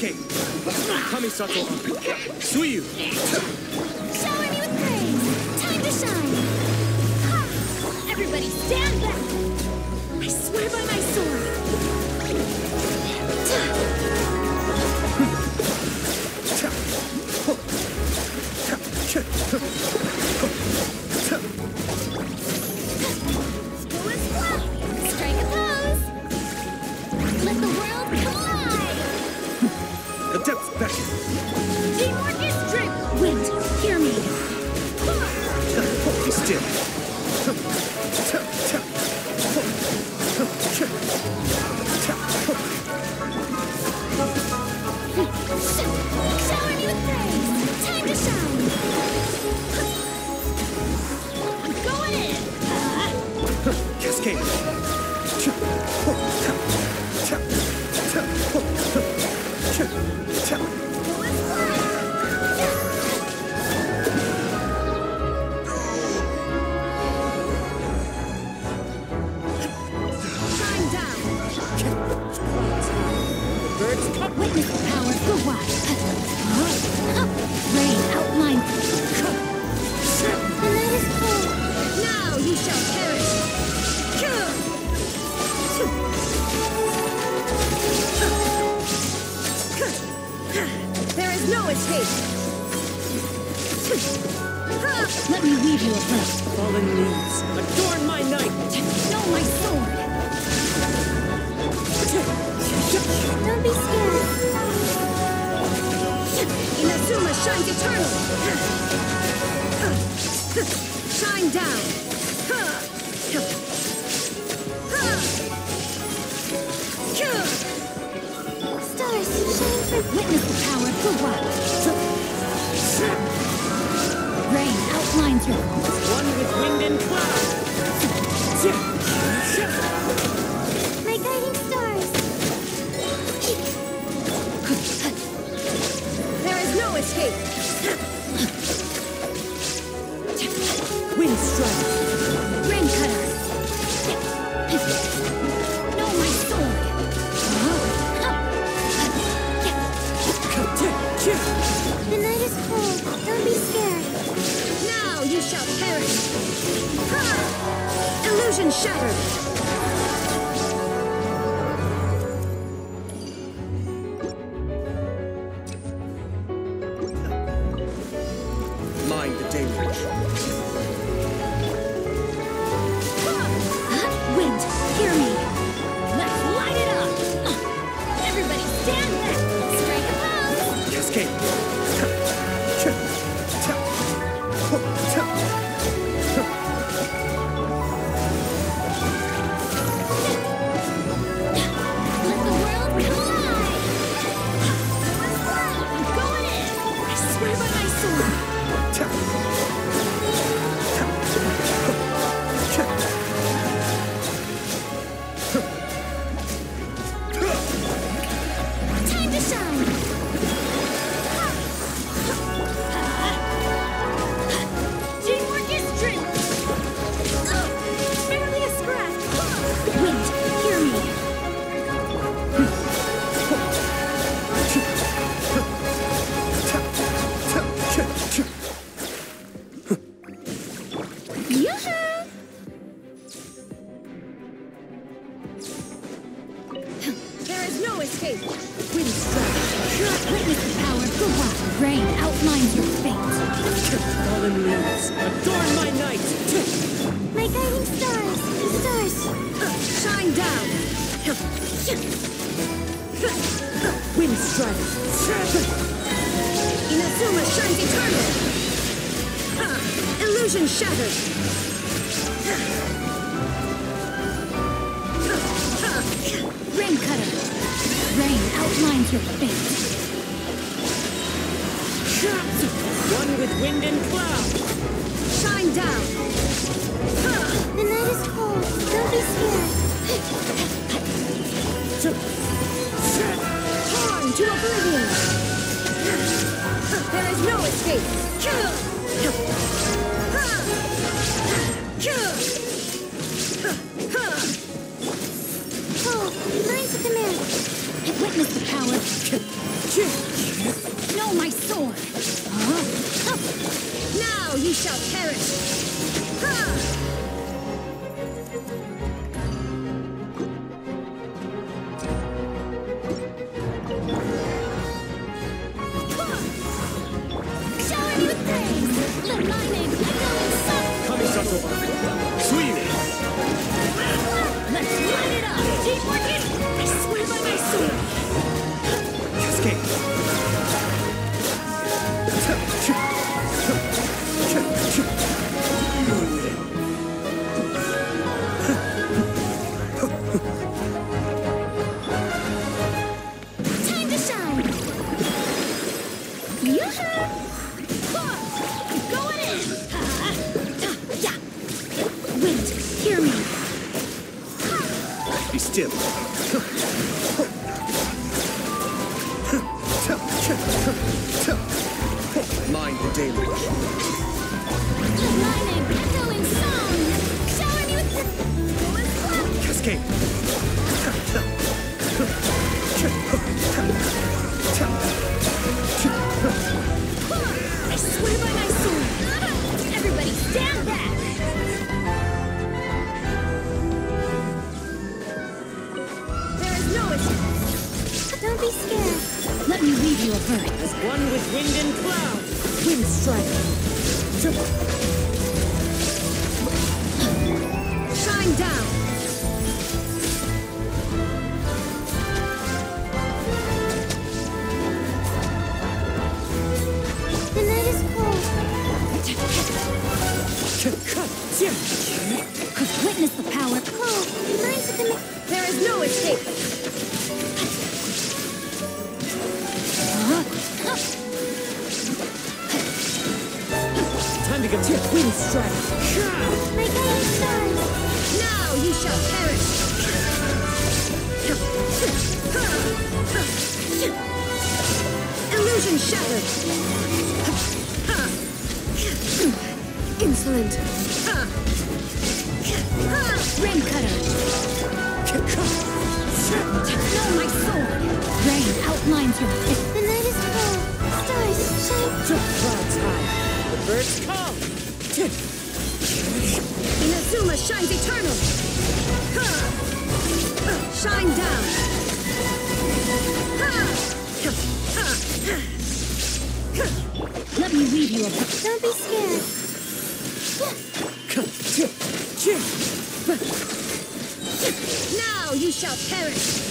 Cascade. Kamisato. Suiyu. Shower me with praise. Time to shine. Ha! Everybody stand back. I swear by my sword. Be Witness the power for what? Rain outline. The night is cold. Now you shall perish. There is no escape. Let me weave you a. Fallen leaves. Adorn my night. Know my sword. Don't be scared. Inazuma shines eternal. Shine down. Stars, shine for witness the power of the wild. Rain outlines your One with wind and the deluge. Witness the power of the wild. Rain outlines your fate. Fallen leaves. Adorn my night. My guiding stars. Stars. Shine down. Wind strike. Inazuma shines eternal. Illusion shattered. Rain cutter. Rain outlines your fate. One with wind and cloud. Shine down. The night is cold. Don't be scared. Torn to oblivion. There is no escape. Thank you. Still. Mind the deluge. Let my name echo in song! Shower me with... Cascade. Scared. Let me lead you a bird. As one with wind and cloud. Wind strider. Shine down! The night is cold. Witness the power. Cold. Mine's a commit. There is no escape. Wind strike. My guiding stars. Now you shall perish. Illusion shattered. Insolent. Rain cutter. Know my sword. Rain outlines your. The night is cold. Stars shine. Clouds high. The birds Inazuma shines eternal. Uh, shine down. Let me lead you a bit. Don't be scared. Now you shall perish.